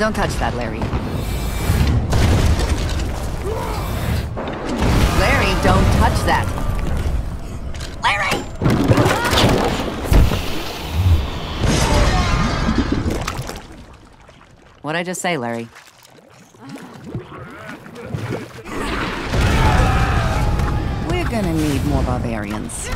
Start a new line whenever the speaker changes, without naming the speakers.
Don't touch that, Larry. Larry, don't touch that. Larry! What'd I just say, Larry? We're gonna need more barbarians.